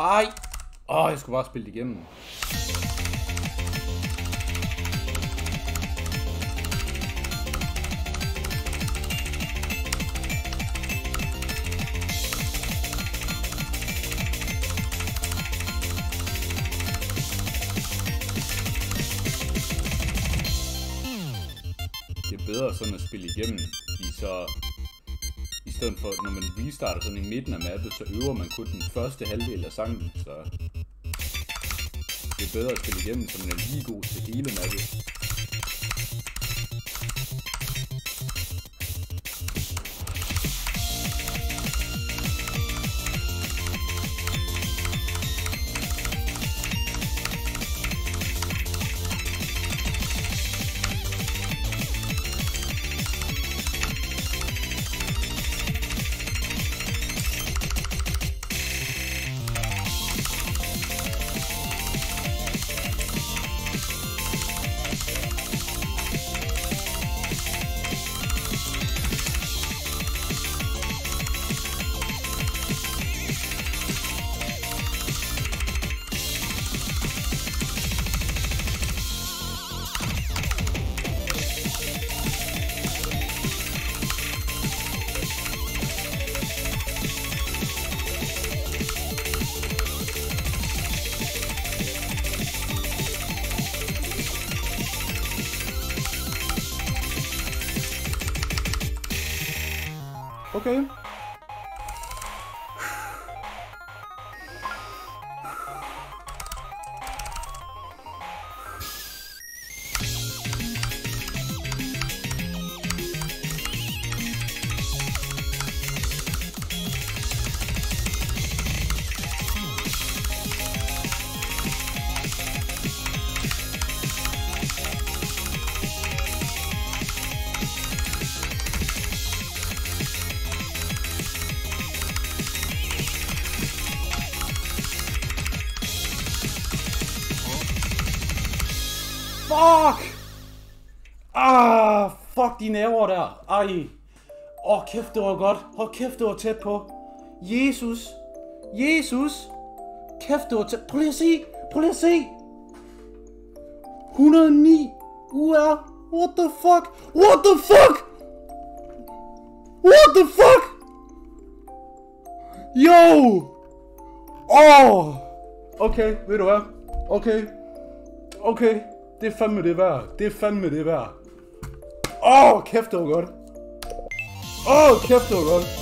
Ej! Åh, oh, jeg skulle bare spille det igennem. Det er bedre sådan at spille igennem, i så stedet for, når man restarter sådan i midten af mappet, så øver man kun den første halvdel af sangen, så det er bedre at spille igennem, så man er lige god til hele mappet. Okay. Fuck! Ah, fuck de nerver der. Ej. Åh, oh, kæft, det var godt. Hold kæft, det var tæt på. Jesus. Jesus. Kæft, det var tæt. Prøv lige at se. Prøv lige at se. 109 UR. What the fuck? What the fuck? What the fuck? Yo! Åh! Oh! Okay, ved du hvad? Okay. Okay. Det er fandme det værd. Det er fandme det værd. Åh, oh, kæft, det var godt. Åh, oh, kæft, det var godt.